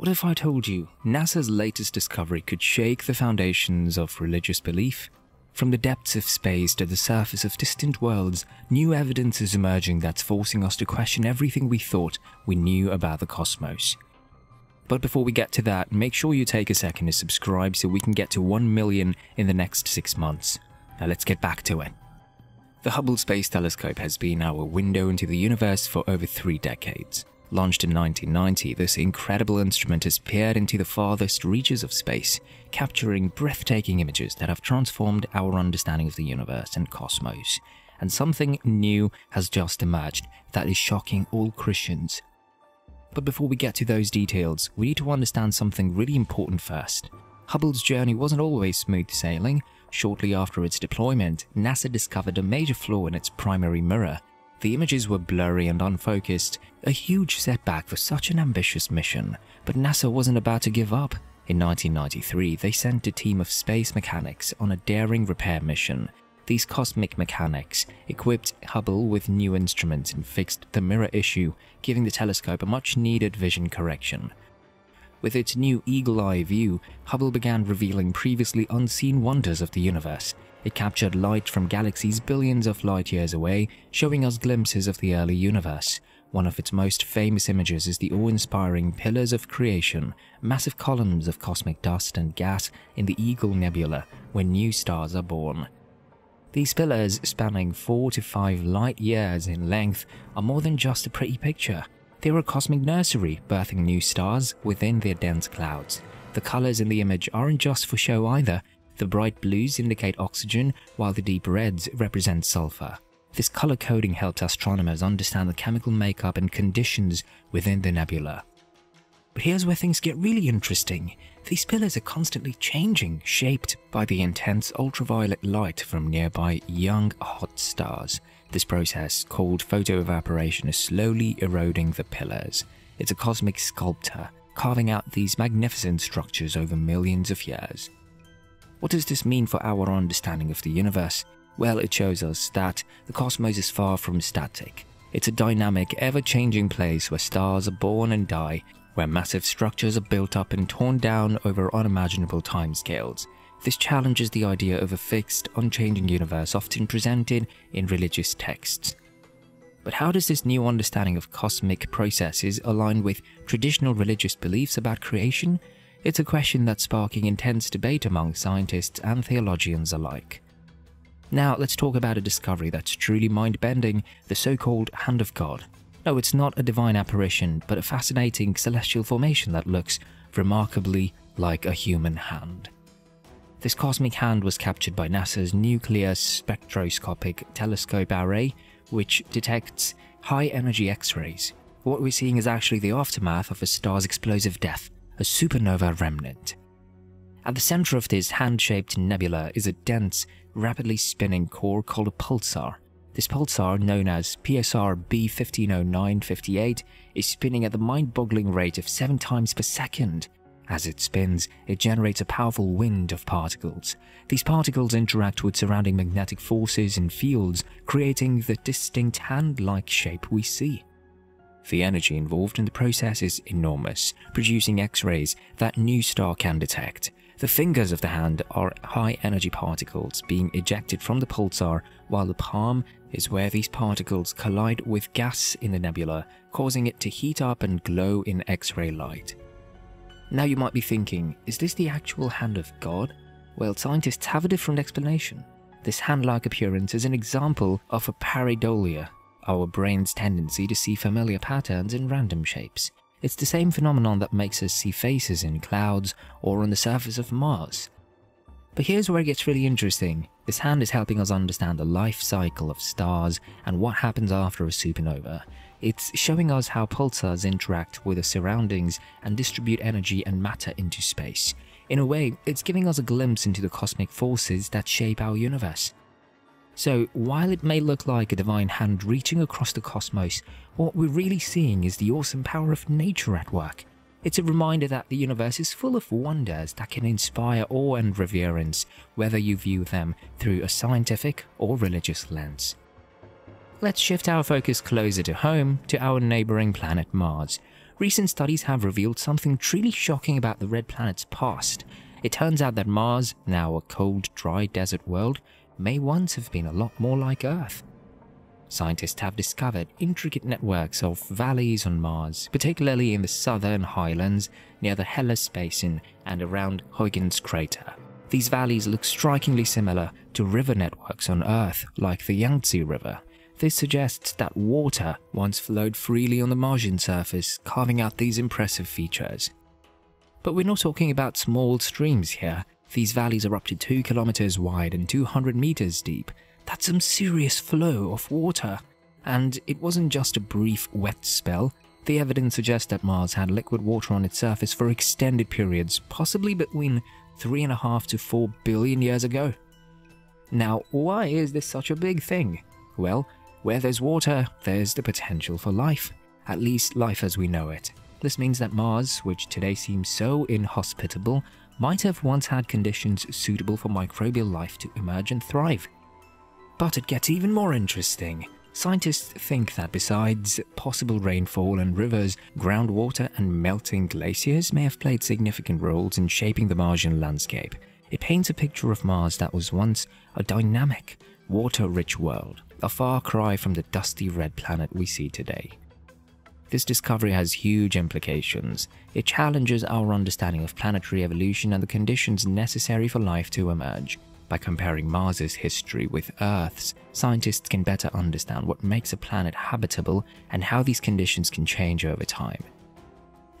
What if I told you NASA's latest discovery could shake the foundations of religious belief? From the depths of space to the surface of distant worlds, new evidence is emerging that's forcing us to question everything we thought we knew about the cosmos. But before we get to that, make sure you take a second to subscribe so we can get to 1 million in the next 6 months. Now let's get back to it. The Hubble Space Telescope has been our window into the universe for over three decades. Launched in 1990, this incredible instrument has peered into the farthest reaches of space, capturing breathtaking images that have transformed our understanding of the universe and cosmos. And something new has just emerged that is shocking all Christians. But before we get to those details, we need to understand something really important first. Hubble's journey wasn't always smooth sailing. Shortly after its deployment, NASA discovered a major flaw in its primary mirror, the images were blurry and unfocused, a huge setback for such an ambitious mission, but NASA wasn't about to give up. In 1993, they sent a team of space mechanics on a daring repair mission. These cosmic mechanics equipped Hubble with new instruments and fixed the mirror issue, giving the telescope a much needed vision correction. With its new eagle eye view, Hubble began revealing previously unseen wonders of the universe, it captured light from galaxies billions of light years away, showing us glimpses of the early universe. One of its most famous images is the awe-inspiring Pillars of Creation, massive columns of cosmic dust and gas in the Eagle Nebula when new stars are born. These pillars, spanning 4 to 5 light years in length, are more than just a pretty picture. They're a cosmic nursery, birthing new stars within their dense clouds. The colors in the image aren't just for show either, the bright blues indicate oxygen, while the deep reds represent sulfur. This color coding helps astronomers understand the chemical makeup and conditions within the nebula. But here's where things get really interesting. These pillars are constantly changing, shaped by the intense ultraviolet light from nearby young hot stars. This process, called photoevaporation, is slowly eroding the pillars. It's a cosmic sculptor, carving out these magnificent structures over millions of years. What does this mean for our understanding of the universe? Well, it shows us that the cosmos is far from static. It's a dynamic, ever changing place where stars are born and die, where massive structures are built up and torn down over unimaginable timescales. This challenges the idea of a fixed, unchanging universe often presented in religious texts. But how does this new understanding of cosmic processes align with traditional religious beliefs about creation? It's a question that's sparking intense debate among scientists and theologians alike. Now, let's talk about a discovery that's truly mind bending the so called Hand of God. No, it's not a divine apparition, but a fascinating celestial formation that looks remarkably like a human hand. This cosmic hand was captured by NASA's Nuclear Spectroscopic Telescope Array, which detects high energy X rays. What we're seeing is actually the aftermath of a star's explosive death, a supernova remnant. At the center of this hand-shaped nebula is a dense, rapidly spinning core called a pulsar. This pulsar, known as PSR B150958, is spinning at the mind-boggling rate of 7 times per second. As it spins, it generates a powerful wind of particles. These particles interact with surrounding magnetic forces and fields, creating the distinct hand-like shape we see. The energy involved in the process is enormous, producing X-rays that new NuSTAR can detect. The fingers of the hand are high energy particles being ejected from the pulsar, while the palm is where these particles collide with gas in the nebula, causing it to heat up and glow in X-ray light. Now you might be thinking, is this the actual hand of God? Well, scientists have a different explanation. This hand-like appearance is an example of a pareidolia, our brain's tendency to see familiar patterns in random shapes. It's the same phenomenon that makes us see faces in clouds or on the surface of Mars. But here's where it gets really interesting. This hand is helping us understand the life cycle of stars and what happens after a supernova. It's showing us how pulsars interact with the surroundings and distribute energy and matter into space. In a way, it's giving us a glimpse into the cosmic forces that shape our universe. So, while it may look like a divine hand reaching across the cosmos, what we're really seeing is the awesome power of nature at work. It's a reminder that the universe is full of wonders that can inspire awe and reverence, whether you view them through a scientific or religious lens. Let's shift our focus closer to home, to our neighboring planet Mars. recent studies have revealed something truly shocking about the red planet's past. It turns out that Mars, now a cold, dry desert world, may once have been a lot more like Earth. Scientists have discovered intricate networks of valleys on Mars, particularly in the southern highlands near the Hellas Basin and around Huygens crater. These valleys look strikingly similar to river networks on Earth, like the Yangtze River. This suggests that water once flowed freely on the Martian surface, carving out these impressive features. But we're not talking about small streams here. These valleys are up to 2 kilometers wide and 200 meters deep, that's some serious flow of water. And it wasn't just a brief wet spell. The evidence suggests that Mars had liquid water on its surface for extended periods, possibly between 3.5 to 4 billion years ago. Now, why is this such a big thing? Well, where there's water, there's the potential for life. At least life as we know it. This means that Mars, which today seems so inhospitable, might have once had conditions suitable for microbial life to emerge and thrive. But it gets even more interesting. Scientists think that besides possible rainfall and rivers, groundwater and melting glaciers may have played significant roles in shaping the Martian landscape. It paints a picture of Mars that was once a dynamic, water-rich world, a far cry from the dusty red planet we see today. This discovery has huge implications. It challenges our understanding of planetary evolution and the conditions necessary for life to emerge. By comparing Mars's history with Earth's, scientists can better understand what makes a planet habitable and how these conditions can change over time.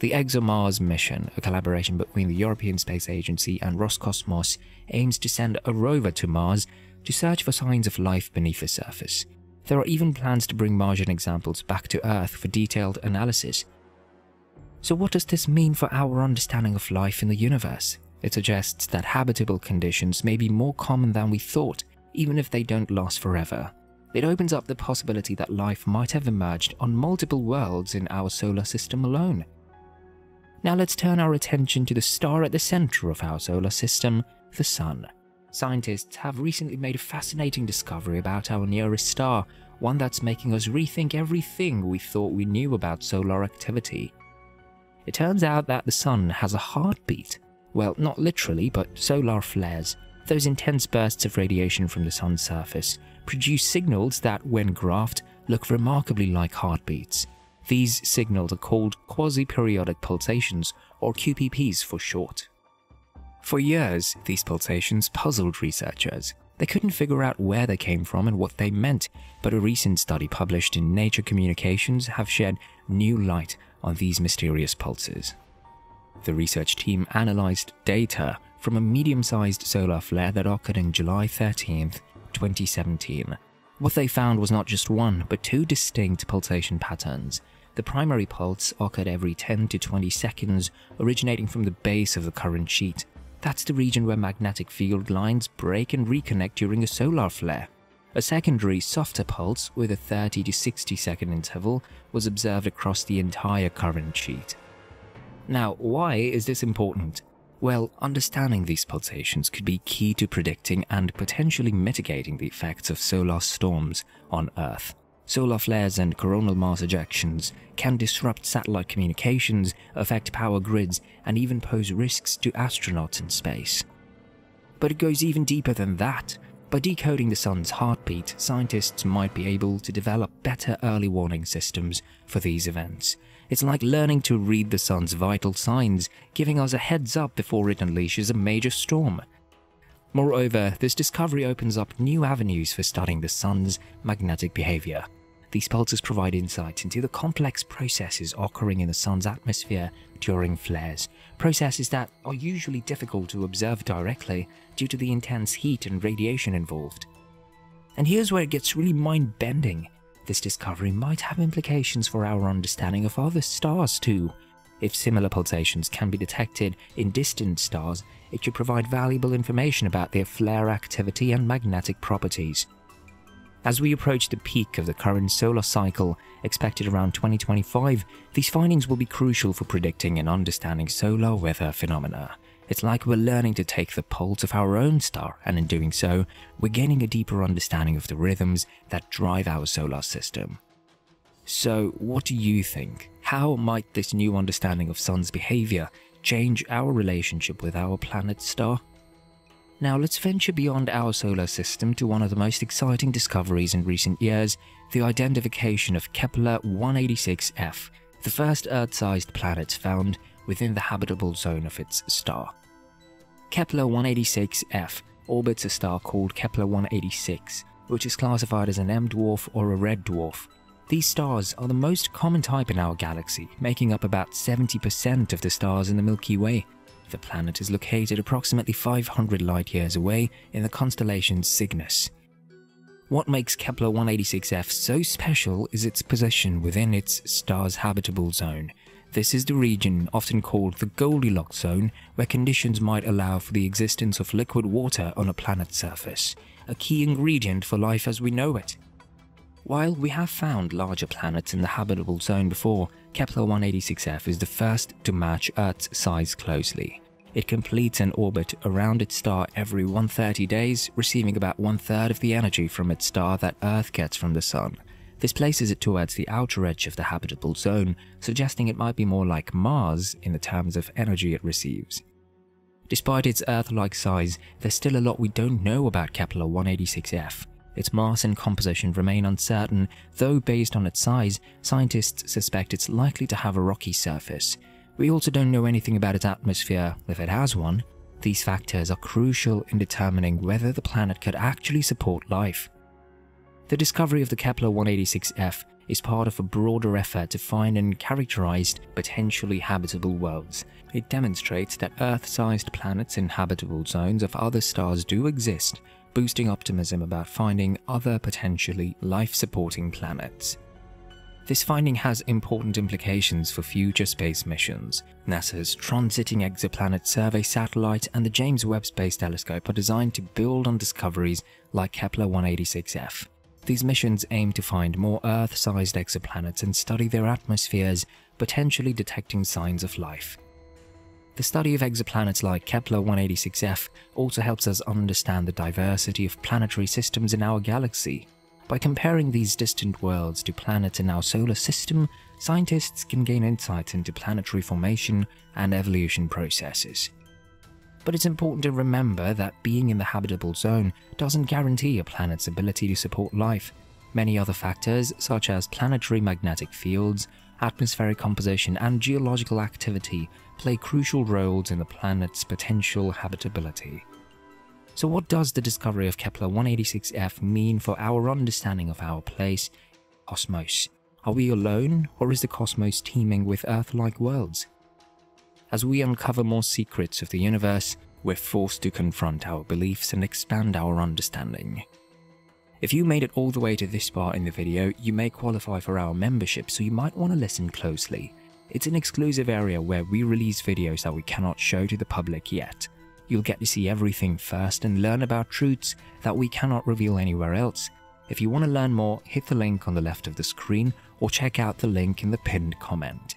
The ExoMars mission, a collaboration between the European Space Agency and Roscosmos, aims to send a rover to Mars to search for signs of life beneath the surface. There are even plans to bring Martian examples back to Earth for detailed analysis. So what does this mean for our understanding of life in the universe? It suggests that habitable conditions may be more common than we thought, even if they don't last forever. It opens up the possibility that life might have emerged on multiple worlds in our solar system alone. Now let's turn our attention to the star at the center of our solar system, the Sun. Scientists have recently made a fascinating discovery about our nearest star, one that's making us rethink everything we thought we knew about solar activity. It turns out that the Sun has a heartbeat, well, not literally, but solar flares, those intense bursts of radiation from the sun's surface, produce signals that, when graphed, look remarkably like heartbeats. These signals are called quasi-periodic pulsations, or QPPs for short. For years, these pulsations puzzled researchers. They couldn't figure out where they came from and what they meant, but a recent study published in Nature Communications have shed new light on these mysterious pulses. The research team analyzed data from a medium-sized solar flare that occurred in July 13, 2017. What they found was not just one, but two distinct pulsation patterns. The primary pulse occurred every 10 to 20 seconds, originating from the base of the current sheet. That's the region where magnetic field lines break and reconnect during a solar flare. A secondary, softer pulse with a 30 to 60 second interval was observed across the entire current sheet. Now, why is this important? Well, understanding these pulsations could be key to predicting and potentially mitigating the effects of solar storms on Earth. Solar flares and coronal mass ejections can disrupt satellite communications, affect power grids, and even pose risks to astronauts in space. But it goes even deeper than that. By decoding the sun's heartbeat, scientists might be able to develop better early warning systems for these events, it's like learning to read the sun's vital signs, giving us a heads up before it unleashes a major storm. Moreover, this discovery opens up new avenues for studying the sun's magnetic behavior. These pulses provide insight into the complex processes occurring in the sun's atmosphere during flares, processes that are usually difficult to observe directly due to the intense heat and radiation involved. And here's where it gets really mind-bending. This discovery might have implications for our understanding of other stars too. If similar pulsations can be detected in distant stars, it could provide valuable information about their flare activity and magnetic properties. As we approach the peak of the current solar cycle, expected around 2025, these findings will be crucial for predicting and understanding solar weather phenomena. It's like we're learning to take the pulse of our own star, and in doing so, we're gaining a deeper understanding of the rhythms that drive our solar system. So, what do you think? How might this new understanding of Sun's behavior change our relationship with our planet star? Now let's venture beyond our solar system to one of the most exciting discoveries in recent years, the identification of Kepler-186f, the first Earth-sized planet found within the habitable zone of its star. Kepler-186f orbits a star called Kepler-186, which is classified as an M-dwarf or a red dwarf. These stars are the most common type in our galaxy, making up about 70% of the stars in the Milky Way, the planet is located approximately 500 light years away in the constellation Cygnus. What makes Kepler 186f so special is its position within its star's habitable zone. This is the region often called the Goldilocks zone, where conditions might allow for the existence of liquid water on a planet's surface, a key ingredient for life as we know it. While we have found larger planets in the habitable zone before, Kepler 186f is the first to match Earth's size closely. It completes an orbit around its star every 130 days, receiving about one third of the energy from its star that Earth gets from the Sun. This places it towards the outer edge of the habitable zone, suggesting it might be more like Mars in the terms of energy it receives. Despite its Earth-like size, there's still a lot we don't know about Kepler 186f. Its mass and composition remain uncertain, though based on its size, scientists suspect it's likely to have a rocky surface. We also don't know anything about its atmosphere, if it has one. These factors are crucial in determining whether the planet could actually support life. The discovery of the Kepler-186f is part of a broader effort to find and characterize potentially habitable worlds. It demonstrates that Earth-sized planets in habitable zones of other stars do exist, boosting optimism about finding other potentially life-supporting planets. This finding has important implications for future space missions. NASA's Transiting Exoplanet Survey satellite and the James Webb Space Telescope are designed to build on discoveries like Kepler 186f. These missions aim to find more Earth-sized exoplanets and study their atmospheres, potentially detecting signs of life. The study of exoplanets like Kepler 186f also helps us understand the diversity of planetary systems in our galaxy. By comparing these distant worlds to planets in our solar system, scientists can gain insights into planetary formation and evolution processes. But it's important to remember that being in the habitable zone doesn't guarantee a planet's ability to support life. Many other factors, such as planetary magnetic fields, atmospheric composition, and geological activity play crucial roles in the planet's potential habitability. So what does the discovery of Kepler 186f mean for our understanding of our place, cosmos? Are we alone, or is the cosmos teeming with Earth-like worlds? As we uncover more secrets of the universe, we're forced to confront our beliefs and expand our understanding. If you made it all the way to this part in the video, you may qualify for our membership, so you might want to listen closely. It's an exclusive area where we release videos that we cannot show to the public yet. You'll get to see everything first and learn about truths that we cannot reveal anywhere else. If you want to learn more, hit the link on the left of the screen or check out the link in the pinned comment.